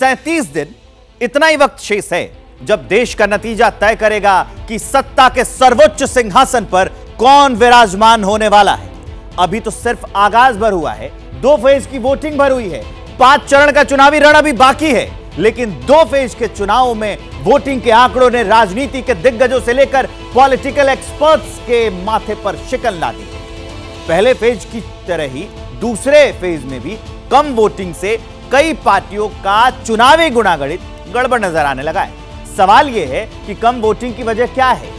सैतीस दिन इतना ही वक्त शेष है, जब देश का नतीजा तय करेगा कि सत्ता के सर्वोच्च सिंहासन पर कौन विराजमान होने वाला है। अभी तो सिर्फ़ आगाज़ भर हुआ है, दो फ़ेज़ की वोटिंग भर हुई है, पाँच चरण का चुनावी रण अभी बाकी है, लेकिन दो फ़ेज़ के चुनाव में वोटिंग के आंकड़ों ने राजनीति के दिग्गजों से लेकर पॉलिटिकल एक्सपर्ट्स के माथे पर शिकन ला दी। पहले फ़ेज़ की तरह ही दूसरे फ़ेज़ में भी कम वोटिंग से कई पार्टियों का चुनावी गुणागणित गड़बड़ नज़र आने लगा है। सवाल यह है कि कम वोटिंग की वजह क्या है?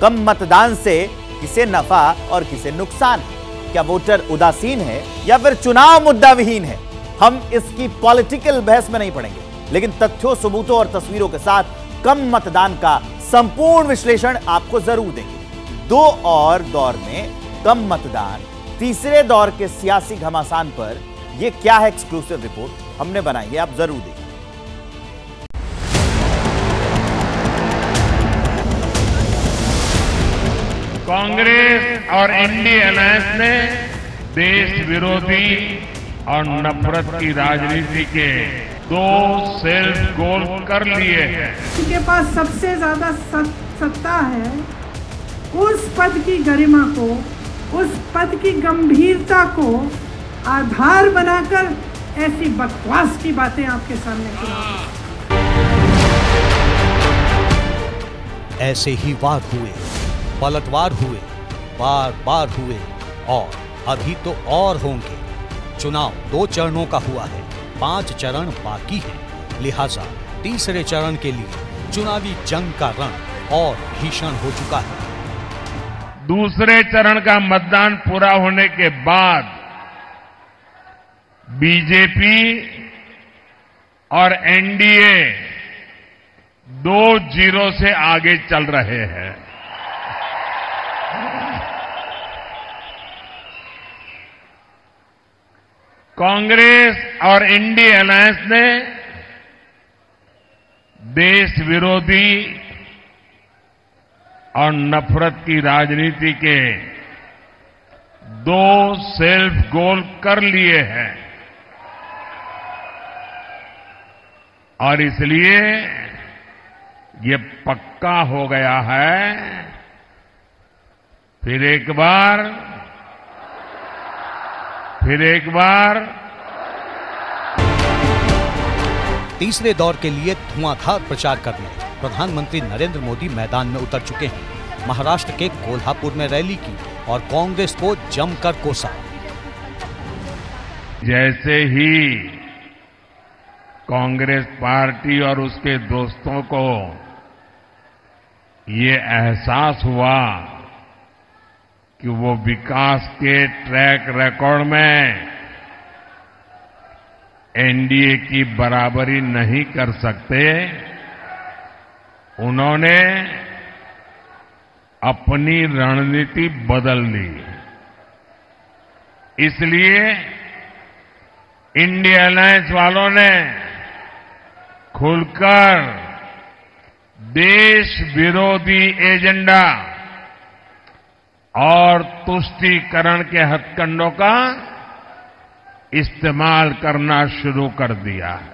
कम मतदान से किसे नफा और किसे नुकसान है? क्या वोटर उदासीन है या फिर चुनाव मुद्दा विहीन है? हम इसकी पॉलिटिकल बहस में नहीं पड़ेंगे, लेकिन तथ्यों, सबूतों और तस्वीरों के साथ कम मतदान का संपूर्ण विश्लेषण आपको ज़रूर देंगे। दो और दौर में कम मतदान, तीसरे दौर के सियासी घमासान पर यह क्या है एक्सक्लूसिव रिपोर्ट हमने बनाई है आप ज़रूर देखिए कांग्रेस और एनडीए अलायंस ने देश विरोधी और नफरत की राजनीति के दो सेल्फ गोल कर लिए हैं। उनके पास सबसे ज़्यादा सत्ता है उस पद की गरिमा को उस पद की गंभीरता को आधार बनाकर ऐसी बकवास की बातें आपके सामने ऐसे ही वार हुए पलटवार हुए बार बार हुए और अभी तो और होंगे। चुनाव दो चरणों का हुआ है पाँच चरण बाकी हैं। लिहाजा तीसरे चरण के लिए चुनावी जंग का रण और भीषण हो चुका है। दूसरे चरण का मतदान पूरा होने के बाद बीजेपी और एनडीए दो ज़ीरो से आगे चल रहे हैं। कांग्रेस और इंडी अलायंस ने देश विरोधी और नफरत की राजनीति के दो सेल्फ गोल कर लिए हैं। और इसलिए ये पक्का हो गया है। फिर एक बार फिर एक बार। तीसरे दौर के लिए धुआंधार प्रचार करने प्रधानमंत्री नरेंद्र मोदी मैदान में उतर चुके हैं। महाराष्ट्र के कोल्हापुर में रैली की और कांग्रेस को जमकर कोसा। जैसे ही कांग्रेस पार्टी और उसके दोस्तों को ये एहसास हुआ कि वो विकास के ट्रैक रिकॉर्ड में एनडीए की बराबरी नहीं कर सकते। उन्होंने अपनी रणनीति बदल ली। इसलिए इंडिया अलायंस वालों ने खुलकर देश विरोधी एजेंडा और तुष्टीकरण के हथकंडों का इस्तेमाल करना शुरू कर दिया है।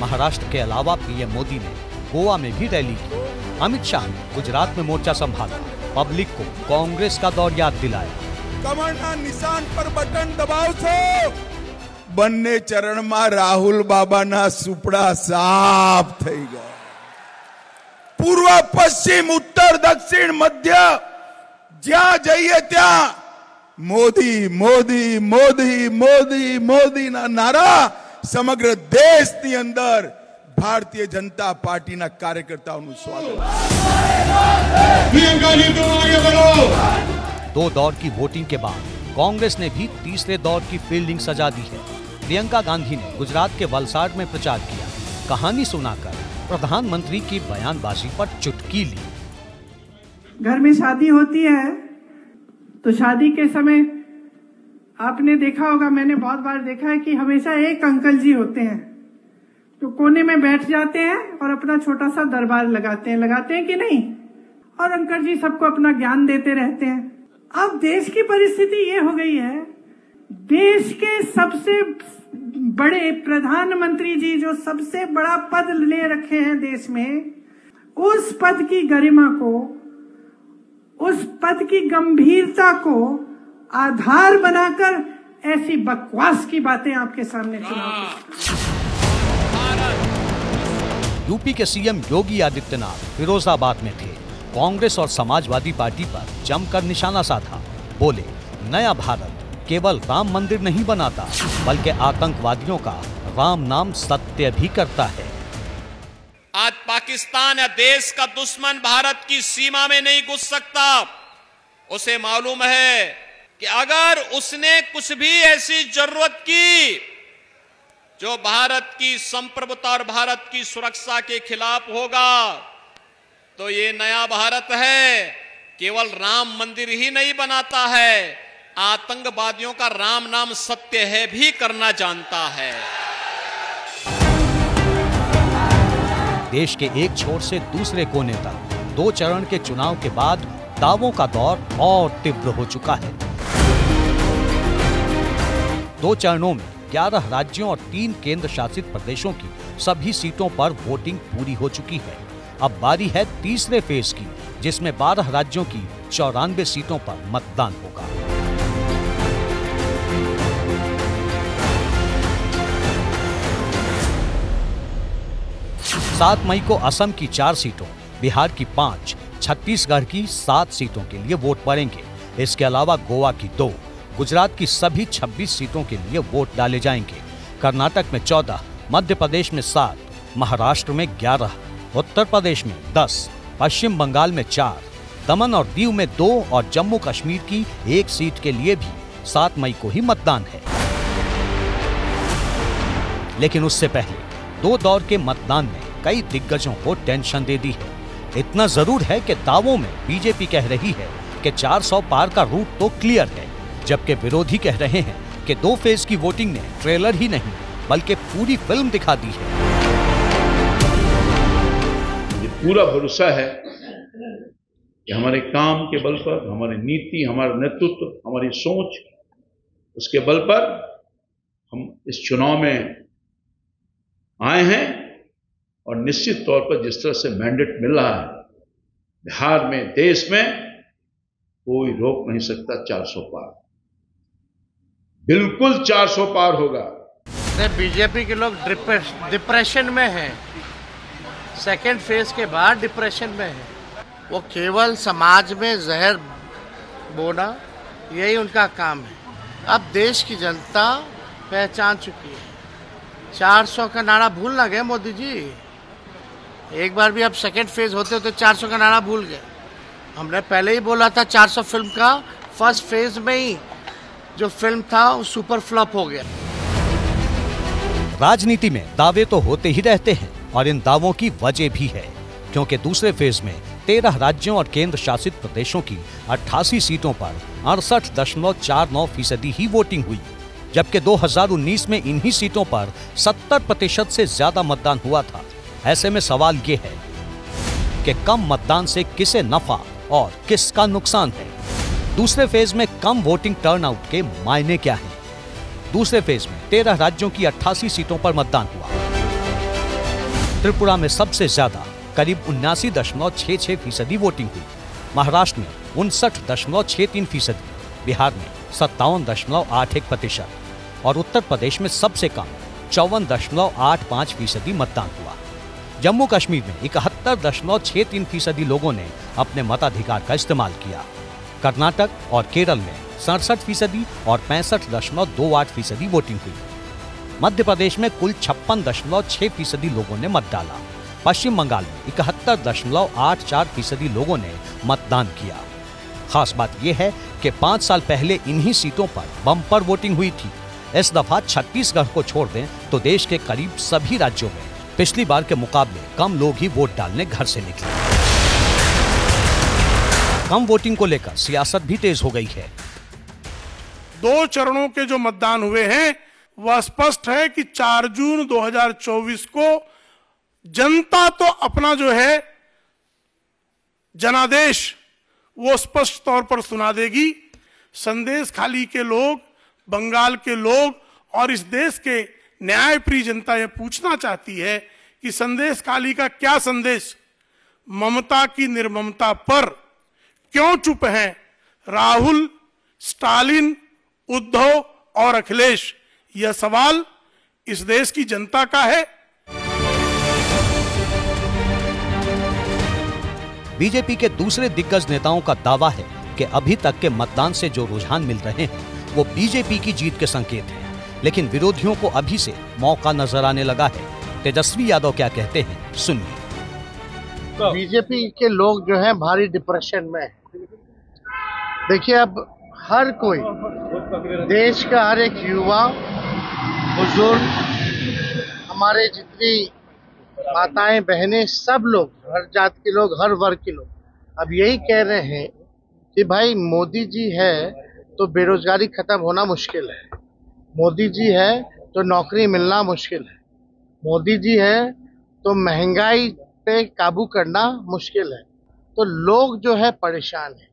महाराष्ट्र के अलावा पीएम मोदी ने गोवा में भी रैली की। अमित शाह ने गुजरात में मोर्चा संभाला। पब्लिक को कांग्रेस का दौर याद दिलाया। कमर निशान पर बटन दबाओ બંને ચરણમાં રાહુલ બાબાના સુપડા સાફ થઈ ગયા પૂર્વ પશ્ચિમ ઉત્તર દક્ષિણ મધ્ય જ્યાં જઈએ ત્યાં મોદી મોદી મોદી મોદી મોદીના નારા સમગ્ર દેશની અંદર ભારતીય જનતા પાર્ટીના કાર્યકર્તાઓનું સ્વાગત दो दौर की वोटिंग के बाद कांग्रेस ने भी तीसरे दौर की फील्डिंग सजा दी है प्रियंका गांधी ने गुजरात के वलसाड में प्रचार किया। कहानी सुनाकर प्रधानमंत्री की बयानबाजी पर चुटकी ली। घर में शादी होती है तो शादी के समय आपने देखा होगा, मैंने बहुत बार देखा है कि हमेशा एक अंकल जी होते हैं, जो कोने में बैठ जाते हैं और अपना छोटा सा दरबार लगाते हैं। लगाते हैं कि नहीं? और अंकल जी सबको अपना ज्ञान देते रहते हैं। अब देश की परिस्थिति ये हो गई है देश के सबसे बड़े प्रधानमंत्री जी जो सबसे बड़ा पद ले रखे हैं देश में, उस पद की गरिमा को, उस पद की गंभीरता को आधार बनाकर ऐसी बकवास की बातें आपके सामने चुनाव यूपी के सीएम योगी आदित्यनाथ फिरोजाबाद में थे। कांग्रेस और समाजवादी पार्टी पर जमकर निशाना साधा। बोले, नया भारत। केवल राम मंदिर नहीं बनाता, बल्कि आतंकवादियों का राम नाम सत्य भी करता है। आज पाकिस्तान या देश का दुश्मन भारत की सीमा में नहीं घुस सकता। उसे मालूम है कि अगर उसने कुछ भी ऐसी ज़रूरत की, जो भारत की संप्रभुता और भारत की सुरक्षा के खिलाफ होगा तो ये नया भारत है, केवल राम मंदिर ही नहीं बनाता है। आतंकवादियों का राम नाम सत्य है भी करना जानता है। देश के एक छोर से दूसरे कोने तक, दो चरण के चुनाव के बाद दावों का दौर और तीव्र हो चुका है। दो चरणों में 11 राज्यों और तीन केंद्र शासित प्रदेशों की सभी सीटों पर वोटिंग पूरी हो चुकी है। अब बारी है तीसरे फ़ेज़ की, जिसमें 12 राज्यों की चौरानवे सीटों पर मतदान होगा। सात मई को असम की चार सीटों बिहार की पाँच छत्तीसगढ़ की सात सीटों के लिए वोट पड़ेंगे। इसके अलावा गोवा की दो गुजरात की सभी 26 सीटों के लिए वोट डाले जाएँगे। कर्नाटक में 14, मध्य प्रदेश में सात महाराष्ट्र में 11, उत्तर प्रदेश में 10, पश्चिम बंगाल में चार दमन और दीव में दो और जम्मू कश्मीर की एक सीट के लिए भी सात मई को ही मतदान है। लेकिन उससे पहले दो दौर के मतदान में कई दिग्गजों को टेंशन दे दी है। इतना ज़रूर है कि दावों में बीजेपी कह रही है कि 400 पार का रूट तो क्लियर है, जबकि विरोधी कह रहे हैं कि दो फ़ेज़ की वोटिंग ने ट्रेलर ही नहीं, बल्कि पूरी फ़िल्म दिखा दी है। पूरा भरोसा है कि हमारे काम के बल पर, हमारी नीति, हमारा नेतृत्व, हमारी सोच, उसके बल पर हम इस चुनाव में आए हैं। और निश्चित तौर पर जिस तरह से मैंडेट मिल रहा है, बिहार में, देश में, कोई रोक नहीं सकता 400 पार। बिल्कुल 400 पार होगा। बीजेपी के लोग डिप्रेशन में हैं। सेकेंड फ़ेज़ के बाद डिप्रेशन में है। वो केवल समाज में जहर बोना, यही उनका काम है। अब देश की जनता पहचान चुकी है। 400 का नारा भूल ना गए मोदी जी। एक बार भी अब सेकेंड फ़ेज़ होते होते 400 का नारा भूल गए। हमने पहले ही बोला था 400 फ़िल्म का फ़र्स्ट फ़ेज़ में ही जो फ़िल्म था, वो सुपर फ्लॉप हो गया। राजनीति में दावे तो होते ही रहते हैं और इन दावों की वजह भी है, क्योंकि दूसरे फ़ेज़ में तेरह राज्यों और केंद्र शासित प्रदेशों की 88 सीटों पर अड़सठ दशमलव चार नौ फ़ीसदी ही वोटिंग हुई, जबकि 2019 में इन्हीं सीटों पर 70 प्रतिशत से ज़्यादा मतदान हुआ था। ऐसे में सवाल ये है कि कम मतदान से किसे नफा और किसका नुकसान है? दूसरे फ़ेज़ में कम वोटिंग टर्नआउट के मायने क्या हैं? दूसरे फ़ेज़ में तेरह राज्यों की 88 सीटों पर मतदान हुआ। त्रिपुरा में सबसे ज़्यादा, करीब उन्यासी दशमलव छह छह फ़ीसदी वोटिंग हुई। महाराष्ट्र में उनसठ दशमलव छह तीन फ़ीसदी। बिहार में सत्तावन दशमलव आठ एक प्रतिशत। और उत्तर प्रदेश में सबसे कम, चौवन दशमलव आठ पाँच फ़ीसदी मतदान हुआ। जम्मू कश्मीर में इकहत्तर दशमलव छह तीन फ़ीसदी लोगों ने अपने मताधिकार का इस्तेमाल किया। कर्नाटक और केरल में सड़सठ फ़ीसदी और पैंसठ दशमलव दो आठ फ़ीसदी वोटिंग हुई। मध्य प्रदेश में कुल छप्पन दशमलव छह फ़ीसदी लोगों ने मत डाला। पश्चिम बंगाल में इकहत्तर दशमलव आठ चार फ़ीसदी लोगों ने मतदान किया। खास बात यह है कि पाँच साल पहले इन्हीं सीटों पर बम्पर वोटिंग हुई थी। इस दफ़ा छत्तीसगढ़ को छोड़ दें तो देश के करीब सभी राज्यों में पिछली बार के मुकाबले कम लोग ही वोट डालने घर से निकले। कम वोटिंग को लेकर सियासत भी तेज हो गई है। दो चरणों के जो मतदान हुए हैं, वह स्पष्ट है कि 4 जून 2024 को जनता तो अपना जो है, जनादेश, वो स्पष्ट तौर पर सुना देगी। संदेश खाली के लोग, बंगाल के लोग और इस देश के न्यायप्रिय जनता यह पूछना चाहती है कि संदेश काली का क्या संदेश? ममता की निर्ममता पर क्यों चुप हैं राहुल, स्टालिन, उद्धव और अखिलेश? यह सवाल इस देश की जनता का है। बीजेपी के दूसरे दिग्गज नेताओं का दावा है कि अभी तक के मतदान से जो रुझान मिल रहे हैं, वो बीजेपी की जीत के संकेत हैं। लेकिन विरोधियों को अभी से मौका नज़र आने लगा है। तेजस्वी यादव क्या कहते हैं? सुनिए। बीजेपी के लोग जो हैं भारी डिप्रेशन में हैं। देखिए अब हर कोई देश का हर एक युवा बुज़ुर्ग हमारे जितनी माताएँ बहनें सब लोग हर जात के लोग हर वर्ग के लोग अब यही कह रहे हैं कि भाई मोदी जी है तो बेरोजगारी खत्म होना मुश्किल है। मोदी जी है तो नौकरी मिलना मुश्किल है। मोदी जी है तो महँगाई पे काबू करना मुश्किल है। तो लोग जो है परेशान है।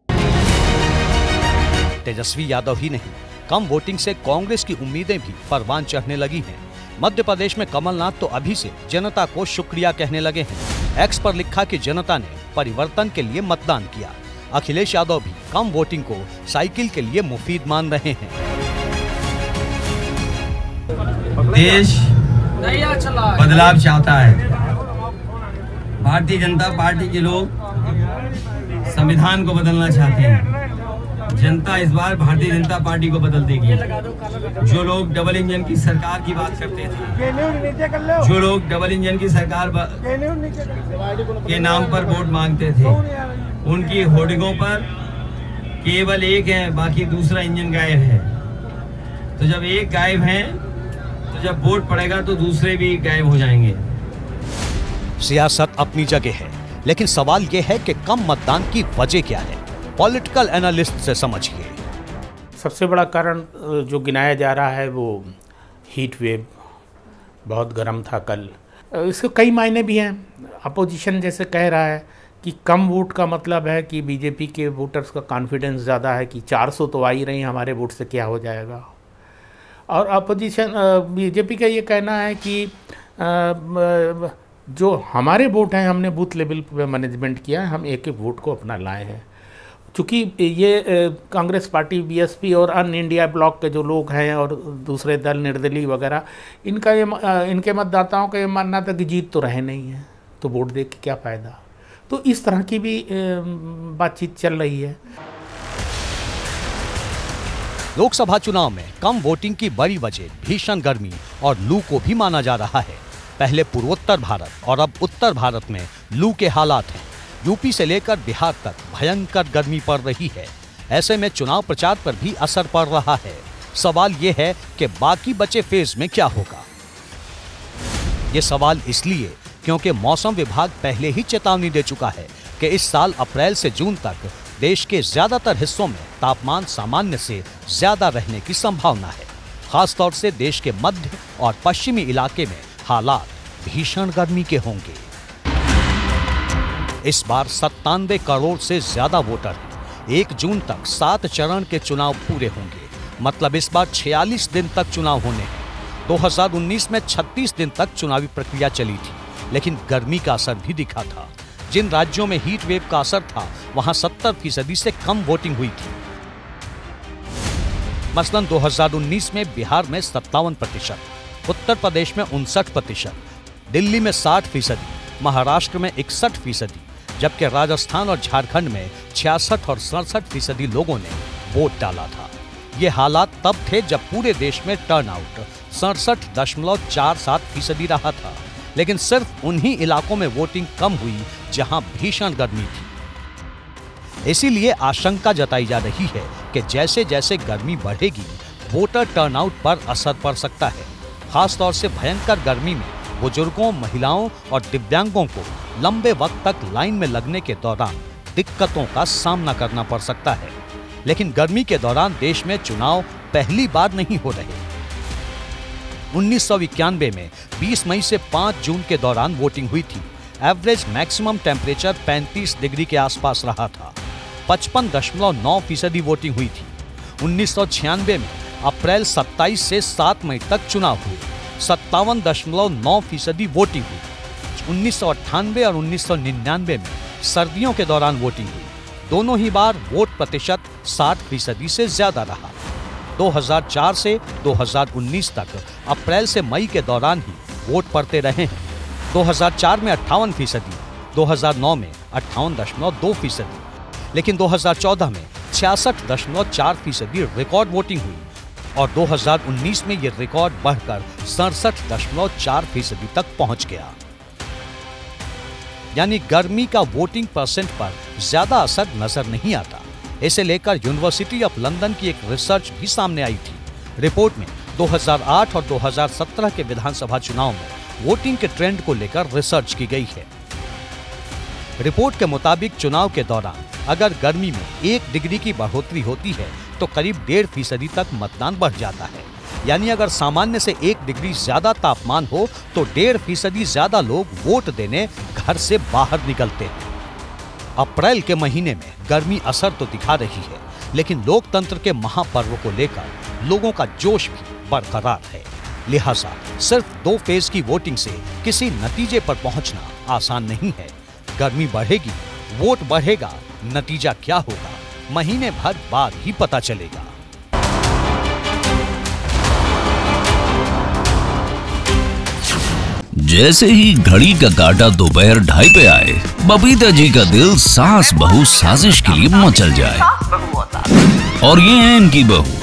तेजस्वी यादव ही नहीं, कम वोटिंग से कांग्रेस की उम्मीदें भी परवान चढ़ने लगी हैं। मध्य प्रदेश में कमलनाथ तो अभी से जनता को शुक्रिया कहने लगे हैं। एक्स पर लिखा कि जनता ने परिवर्तन के लिए मतदान किया। अखिलेश यादव भी कम वोटिंग को साइकिल के लिए मुफीद मान रहे हैं। देश बदलाव चाहता है। भारतीय जनता पार्टी के लोग संविधान को बदलना चाहते हैं। जनता इस बार भारतीय जनता पार्टी को बदल देगी। जो लोग डबल इंजन की सरकार की बात करते थे, जो लोग डबल इंजन की सरकार के नाम पर वोट मांगते थे, उनकी होर्डिंगों पर केवल एक है, बाकी दूसरा इंजन गायब है। तो जब एक गायब है जब वोट पड़ेगा तो दूसरे भी गायब हो जाएँगे। सियासत अपनी जगह है लेकिन सवाल यह है कि कम मतदान की वजह क्या है? पॉलिटिकल एनालिस्ट से समझिए। सबसे बड़ा कारण जो गिनाया जा रहा है वो हीट वेव बहुत गर्म था कल। इसके कई मायने भी हैं। अपोजिशन जैसे कह रहा है कि कम वोट का मतलब है कि बीजेपी के वोटर्स का कॉन्फिडेंस ज़्यादा है कि 400 तो आ ही रही हमारे वोट से क्या हो जाएगा? और अपोजिशन बीजेपी का ये कहना है कि जो हमारे वोट हैं, हमने बूथ लेवल पे मैनेजमेंट किया है, हम एक एक वोट को अपना लाए हैं। चूँकि ये कांग्रेस पार्टी बीएसपी और अन इंडिया ब्लॉक के जो लोग हैं और दूसरे दल, निर्दलीय वगैरह, इनका ये इनके मतदाताओं का ये मानना था कि जीत तो रहे नहीं है तो वोट दे के क्या फ़ायदा? तो इस तरह की भी बातचीत चल रही है। लोकसभा चुनाव में कम वोटिंग की बड़ी वजह भीषण गर्मी और लू को भी माना जा रहा है। पहले पूर्वोत्तर भारत और अब उत्तर भारत में लू के हालात हैं। यूपी से लेकर बिहार तक भयंकर गर्मी पड़ रही है। ऐसे में चुनाव प्रचार पर भी असर पड़ रहा है। सवाल ये है कि बाकी बचे फ़ेज़ में क्या होगा? ये सवाल इसलिए क्योंकि मौसम विभाग पहले ही चेतावनी दे चुका है कि इस साल अप्रैल से जून तक देश के ज़्यादातर हिस्सों में तापमान सामान्य से ज़्यादा रहने की संभावना है। खासतौर से देश के मध्य और पश्चिमी इलाके में हालात भीषण गर्मी के होंगे। इस बार सत्तानवे करोड़ से ज़्यादा वोटर हैं। एक जून तक सात चरण के चुनाव पूरे होंगे। मतलब इस बार 46 दिन तक चुनाव होने हैं। 2019 में 36 दिन तक चुनावी प्रक्रिया चली थी, लेकिन गर्मी का असर भी दिखा था। जिन राज्यों में हीट वेव का असर था, वहाँ 70 फ़ीसदी से कम वोटिंग हुई थी। मसलन 2019 में बिहार में सत्तावन प्रतिशत, उत्तर प्रदेश में उनसठ प्रतिशत, दिल्ली में 60 फ़ीसदी, महाराष्ट्र में इकसठ फ़ीसदी, जबकि राजस्थान और झारखंड में छियासठ और सड़सठ फ़ीसदी लोगों ने वोट डाला था। ये हालात तब थे जब पूरे देश में टर्नआउट सड़सठ दशमलव चार सात फ़ीसदी रहा था। लेकिन सिर्फ़ उन्हीं इलाकों में वोटिंग कम हुई, जहाँ भीषण गर्मी थी। इसीलिए आशंका जताई जा रही है कि जैसे जैसे गर्मी बढ़ेगी, वोटर टर्नआउट पर असर पड़ सकता है। खासतौर से भयंकर गर्मी में बुज़ुर्गों, महिलाओं और दिव्यांगों को लंबे वक्त तक लाइन में लगने के दौरान दिक्कतों का सामना करना पड़ सकता है। लेकिन गर्मी के दौरान देश में चुनाव पहली बार नहीं हो रहे। उन्नीस सौ इक्यानवे में 20 मई से 5 जून के दौरान वोटिंग हुई थी। एवरेज मैक्सिमम टेम्परेचर 35 डिग्री के आसपास रहा था। पचपन दशमलव नौ फ़ीसदी वोटिंग हुई थी। उन्नीस में अप्रैल 27 से 7 मई तक चुनाव हुए। सत्तावन दशमलव नौ फ़ीसदी वोटिंग हुई। उन्नीस सौ अट्ठानबे और 1999 में सर्दियों के दौरान वोटिंग हुई। दोनों ही बार वोट प्रतिशत 60 फ़ीसदी से ज़्यादा रहा। 2004 से 2019 तक अप्रैल से मई के दौरान ही वोट पड़ते रहे हैं। 2004 में अट्ठावन फ़ीसदी 2009 में अट्ठावन दो फ़ीसदी, लेकिन 2014 में छियासठ दशमलव चार फ़ीसदी रिकॉर्ड वोटिंग हुई और 2019 में यह रिकॉर्ड बढ़कर सड़सठ दशमलव चार फ़ीसदी तक पहुँच गया। यानी गर्मी का वोटिंग परसेंट पर ज़्यादा असर नज़र नहीं आता। इसे लेकर यूनिवर्सिटी ऑफ़ लंदन की एक रिसर्च भी सामने आई थी। रिपोर्ट में 2008 और 2017 के विधानसभा चुनाव में वोटिंग के ट्रेंड को लेकर रिसर्च की गई है। रिपोर्ट के मुताबिक चुनाव के दौरान अगर गर्मी में एक डिग्री की बढ़ोतरी होती है तो करीब डेढ़ फ़ीसदी तक मतदान बढ़ जाता है। यानी अगर सामान्य से एक डिग्री ज़्यादा तापमान हो तो डेढ़ फ़ीसदी ज़्यादा लोग वोट देने घर से बाहर निकलते हैं। अप्रैल के महीने में गर्मी असर तो दिखा रही है, लेकिन लोकतंत्र के महापर्व को लेकर लोगों का जोश भी बरकरार है। लिहाजा सिर्फ़ दो फ़ेज़ की वोटिंग से किसी नतीजे पर पहुँचना आसान नहीं है। गर्मी बढ़ेगी वोट बढ़ेगा नतीजा क्या होगा महीने भर बाद ही पता चलेगा। जैसे ही घड़ी का काटा दोपहर ढाई पे आए बबीता जी का दिल सास बहू साजिश के लिए मचल जाए। और ये है इनकी बहू।